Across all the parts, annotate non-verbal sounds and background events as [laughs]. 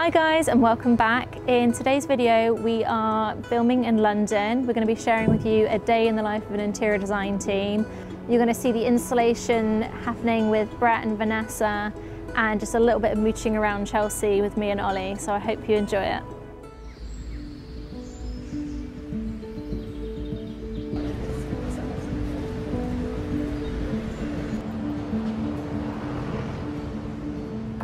Hi guys and welcome back. In today's video we are filming in London. We're going to be sharing with you a day in the life of an interior design team. You're going to see the installation happening with Brett and Vanessa and just a little bit of mooching around Chelsea with me and Ollie so I hope you enjoy it.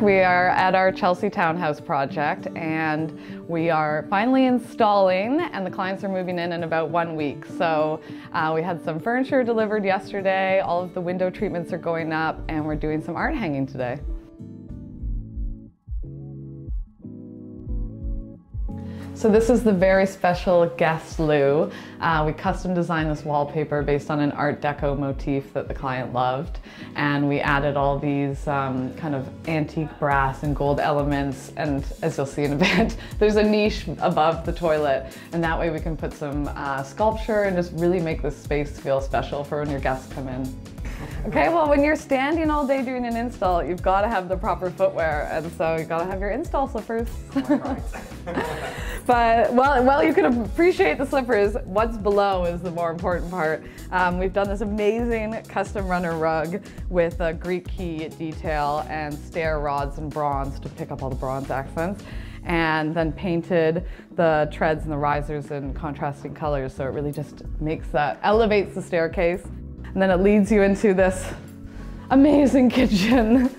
We are at our Chelsea Townhouse project and we are finally installing and the clients are moving in in about one week. So uh, we had some furniture delivered yesterday, all of the window treatments are going up and we're doing some art hanging today. So this is the very special guest loo. Uh, we custom designed this wallpaper based on an Art Deco motif that the client loved. And we added all these um, kind of antique brass and gold elements. And as you'll see in a [laughs] bit, there's a niche above the toilet. And that way we can put some uh, sculpture and just really make this space feel special for when your guests come in. Okay, well, when you're standing all day doing an install, you've got to have the proper footwear, and so you've got to have your install slippers. [laughs] but well, well, you can appreciate the slippers. What's below is the more important part. Um, we've done this amazing custom runner rug with a Greek key detail and stair rods in bronze to pick up all the bronze accents and then painted the treads and the risers in contrasting colors so it really just makes that, elevates the staircase and then it leads you into this amazing [laughs] kitchen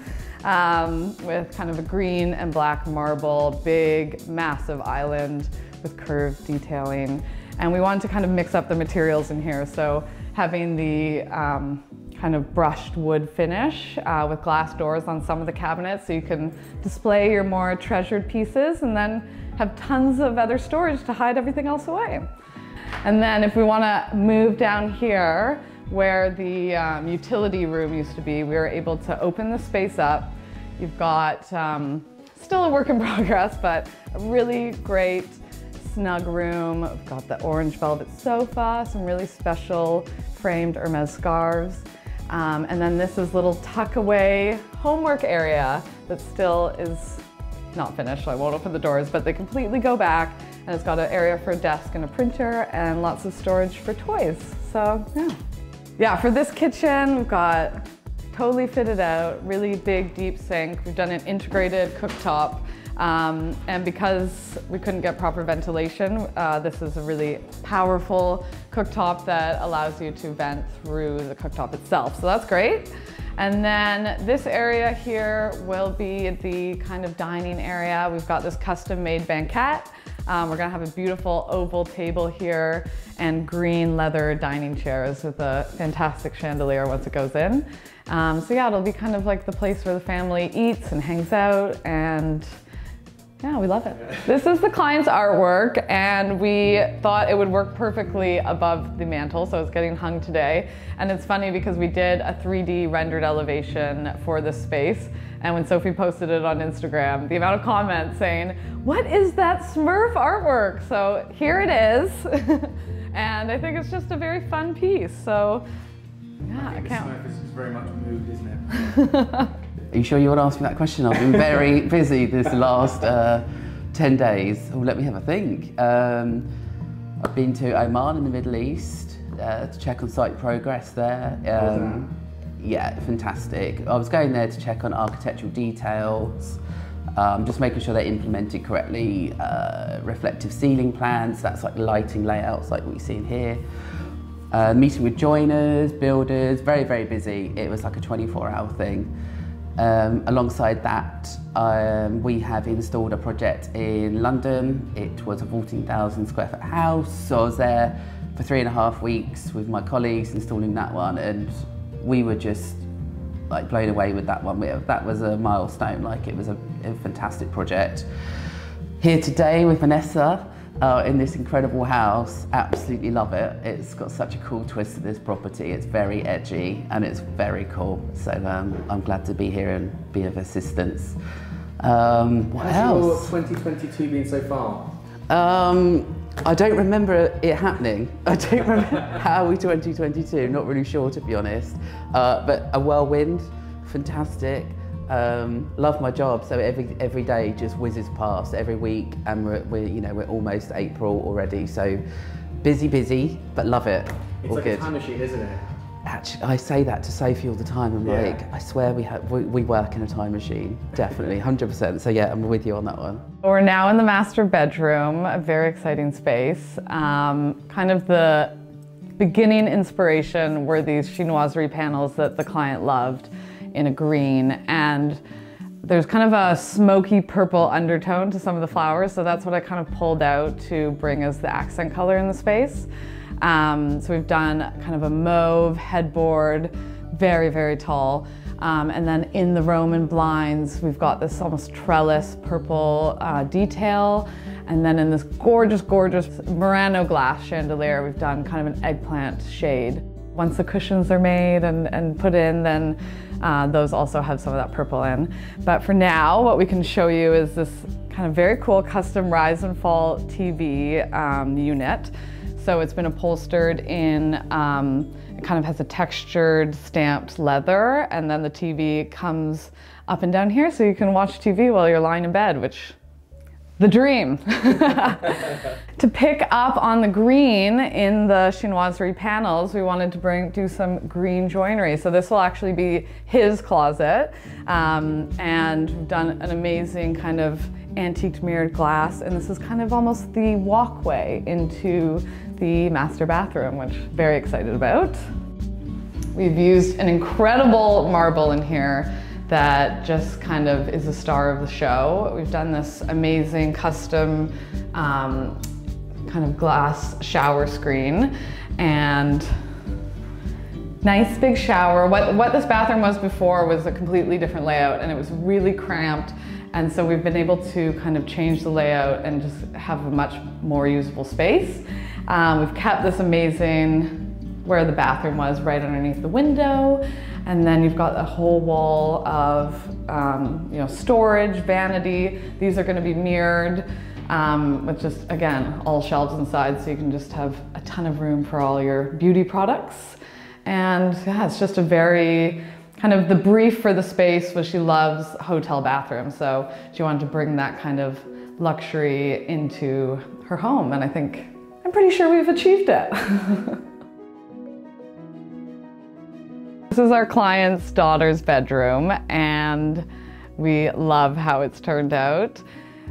um, with kind of a green and black marble, big, massive island with curved detailing. And we wanted to kind of mix up the materials in here. So having the um, kind of brushed wood finish uh, with glass doors on some of the cabinets so you can display your more treasured pieces and then have tons of other storage to hide everything else away. And then if we want to move down here, where the um, utility room used to be, we were able to open the space up. You've got, um, still a work in [laughs] progress, but a really great snug room. We've got the orange velvet sofa, some really special framed Hermes scarves. Um, and then this is little tuck away homework area that still is not finished, so I won't open the doors, but they completely go back and it's got an area for a desk and a printer and lots of storage for toys. So yeah. Yeah, for this kitchen, we've got totally fitted out, really big, deep sink. We've done an integrated cooktop. Um, and because we couldn't get proper ventilation, uh, this is a really powerful cooktop that allows you to vent through the cooktop itself. So that's great. And then this area here will be the kind of dining area. We've got this custom made banquette. Um, we're gonna have a beautiful oval table here and green leather dining chairs with a fantastic chandelier once it goes in. Um, so yeah, it'll be kind of like the place where the family eats and hangs out and yeah, we love it. This is the client's artwork and we thought it would work perfectly above the mantle, so it's getting hung today. And it's funny because we did a 3D rendered elevation for this space and when Sophie posted it on Instagram, the amount of comments saying, what is that Smurf artwork? So here it is. [laughs] and I think it's just a very fun piece. So yeah, I, I can't. Smurf is very much moved, isn't it? [laughs] Are you sure you want to ask me that question? I've been very [laughs] busy this last uh, 10 days. Oh, let me have a think. Um, I've been to Oman in the Middle East uh, to check on site progress there. Um, yeah, fantastic. I was going there to check on architectural details, um, just making sure they're implemented correctly, uh, reflective ceiling plans, that's like lighting layouts like what you see in here. Uh, meeting with joiners, builders, very, very busy. It was like a 24 hour thing. Um, alongside that, um, we have installed a project in London. It was a 14,000 square foot house. So I was there for three and a half weeks with my colleagues installing that one and we were just like blown away with that one. That was a milestone, like it was a, a fantastic project. Here today with Vanessa uh, in this incredible house, absolutely love it. It's got such a cool twist to this property. It's very edgy and it's very cool. So um, I'm glad to be here and be of assistance. Um, what How's else? your 2022 been so far? Um, I don't remember it happening. [laughs] I don't remember how we 2022, not really sure to be honest. Uh, but a whirlwind, fantastic. Um, love my job, so every every day just whizzes past. Every week, and we're, we're you know we're almost April already. So busy, busy, but love it. It's all like good. a time machine, isn't it? Actually, I say that to Sophie all the time. I'm Yeah. like, I swear we, have, we we work in a time machine, definitely, hundred percent. So yeah, I'm with you on that one. We're now in the master bedroom, a very exciting space. Um, kind of the beginning inspiration were these chinoiserie panels that the client loved in a green. And there's kind of a smoky purple undertone to some of the flowers, so that's what I kind of pulled out to bring as the accent color in the space. Um, so we've done kind of a mauve headboard, very, very tall. Um, and then in the Roman blinds, we've got this almost trellis purple uh, detail. And then in this gorgeous, gorgeous Murano glass chandelier, we've done kind of an eggplant shade. Once the cushions are made and, and put in, then uh, those also have some of that purple in. But for now, what we can show you is this kind of very cool custom rise and fall TV um, unit. So it's been upholstered in, um, it kind of has a textured stamped leather and then the TV comes up and down here so you can watch TV while you're lying in bed, which the dream. [laughs] to pick up on the green in the chinoiserie panels, we wanted to bring do some green joinery. So this will actually be his closet. Um, and we've done an amazing kind of antiqued mirrored glass. And this is kind of almost the walkway into the master bathroom, which I'm very excited about. We've used an incredible marble in here that just kind of is the star of the show. We've done this amazing custom um, kind of glass shower screen and nice big shower. What, what this bathroom was before was a completely different layout and it was really cramped. And so we've been able to kind of change the layout and just have a much more usable space. Um, we've kept this amazing where the bathroom was right underneath the window. And then you've got a whole wall of um, you know, storage, vanity. These are gonna be mirrored um, with just, again, all shelves inside so you can just have a ton of room for all your beauty products. And yeah, it's just a very, kind of the brief for the space was she loves hotel bathrooms. So she wanted to bring that kind of luxury into her home. And I think, I'm pretty sure we've achieved it. [laughs] This is our client's daughter's bedroom and we love how it's turned out.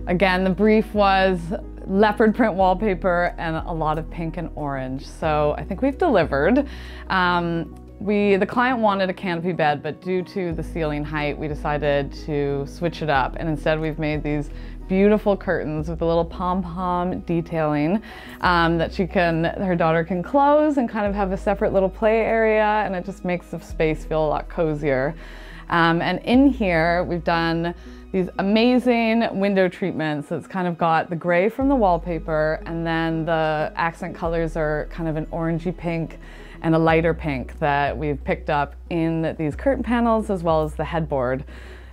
Again, the brief was leopard print wallpaper and a lot of pink and orange. So I think we've delivered. Um, we, the client wanted a canopy bed, but due to the ceiling height, we decided to switch it up. And instead we've made these beautiful curtains with a little pom-pom detailing um, that she can, her daughter can close and kind of have a separate little play area and it just makes the space feel a lot cozier. Um, and in here we've done these amazing window treatments that's kind of got the gray from the wallpaper and then the accent colors are kind of an orangey pink and a lighter pink that we've picked up in these curtain panels as well as the headboard,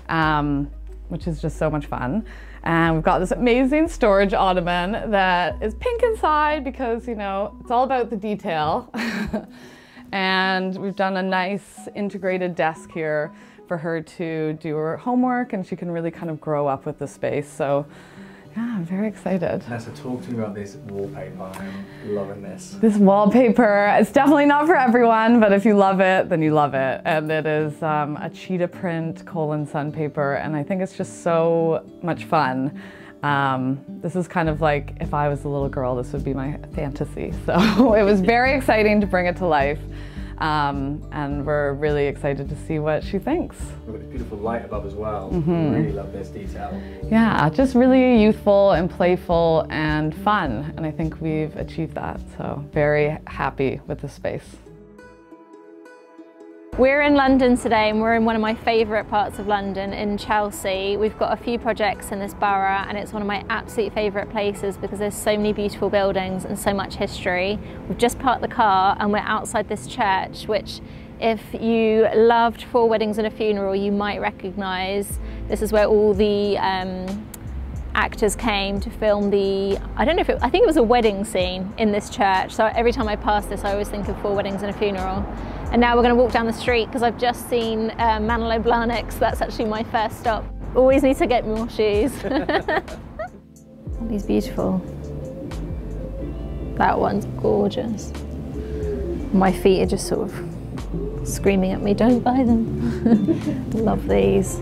um, which is just so much fun. And we've got this amazing storage ottoman that is pink inside because, you know, it's all about the detail. [laughs] and we've done a nice integrated desk here for her to do her homework and she can really kind of grow up with the space. So yeah, I'm very excited. Nessa, talk to me about this wallpaper. I'm loving this. This wallpaper, it's definitely not for everyone, but if you love it, then you love it. And it is um, a cheetah print Cole and Son paper, and I think it's just so much fun. Um, this is kind of like if I was a little girl, this would be my fantasy. [laughs] So it was very exciting to bring it to life. Um, and we're really excited to see what she thinks. We've got this beautiful light above as well. Mm-hmm. Really love this detail. Yeah, just really youthful and playful and fun. And I think we've achieved that. So very happy with the space. We're in London today and we're in one of my favourite parts of London in Chelsea. We've got a few projects in this borough and it's one of my absolute favourite places because there's so many beautiful buildings and so much history. We've just parked the car and we're outside this church which if you loved Four Weddings and a Funeral you might recognise. This is where all the um, actors came to film the, I don't know if it, I think it was a wedding scene in this church. So every time I pass this I always think of Four Weddings and a Funeral. And now we're going to walk down the street because I've just seen uh, Manolo Blahnik, so that's actually my first stop. Always need to get more shoes. [laughs] He's beautiful. That one's gorgeous. My feet are just sort of screaming at me, don't buy them. [laughs] Love these.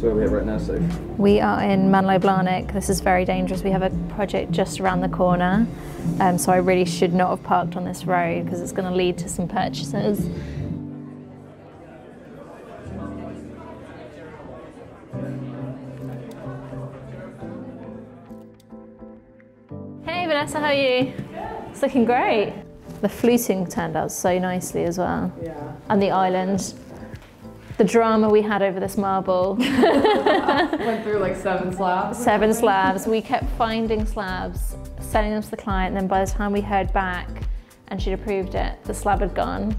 So where are we at right now, Soph? We are in Manolo Blahnik. This is very dangerous. We have a project just around the corner. Um, so I really should not have parked on this road because it's going to lead to some purchases. Hey Vanessa, how are you? It's looking great. The fluting turned out so nicely as well. Yeah. And the island. The drama we had over this marble. [laughs] Went through like seven slabs. Seven slabs. We kept finding slabs, sending them to the client, and then by the time we heard back and she'd approved it, the slab had gone.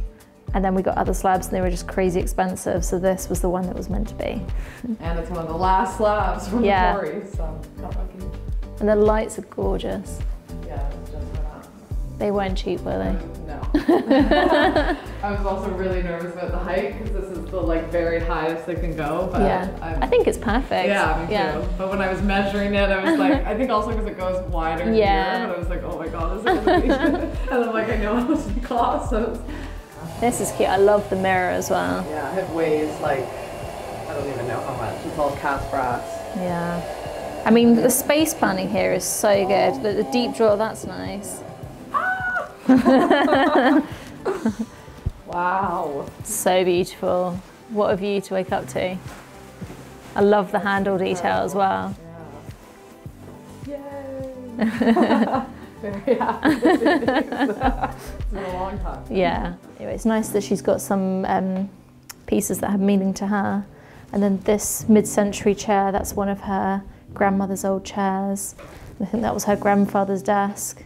And then we got other slabs and they were just crazy expensive. So this was the one that was meant to be. [laughs] And it's one of the last slabs from Yeah. the quarry, so lucky. And the lights are gorgeous. Yeah, just for that. They weren't cheap, were they? [laughs] I was also really nervous about the height because this is the like very highest they can go. But yeah. I'm, I think it's perfect. yeah, me yeah. too. But when I was measuring it, I was like, I think also because it goes wider Yeah. here, but I was like, oh my god, this is it gonna be? [laughs] and I'm like, I know how much it costs. So it's, This is cute. I love the mirror as well. yeah, it weighs like I don't even know how much. It's all cast brass. Yeah. I mean, the space planning here is so good. The, the deep drawer, that's nice. [laughs] Wow. So beautiful. What a view to wake up to. I love the handle detail as well. [laughs] Yay! [laughs] Very happy. to see these. it's been a long time. Yeah. Anyway, it's nice that she's got some um, pieces that have meaning to her. And then this mid-century chair, that's one of her grandmother's old chairs. I think that was her grandfather's desk.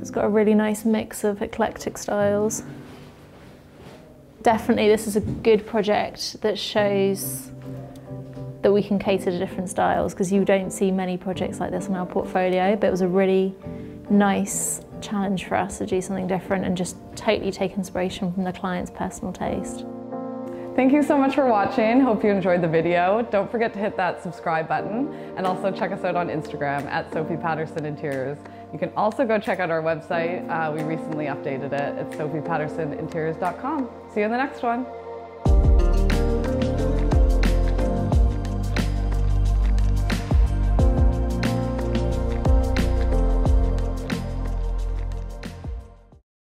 It's got a really nice mix of eclectic styles. Definitely, this is a good project that shows that we can cater to different styles because you don't see many projects like this in our portfolio, but it was a really nice challenge for us to do something different and just totally take inspiration from the client's personal taste. Thank you so much for watching. Hope you enjoyed the video. Don't forget to hit that subscribe button and also check us out on Instagram at Sophie Paterson Interiors. You can also go check out our website. Uh, we recently updated it. It's sophiepatersoninteriors.com. See you in the next one.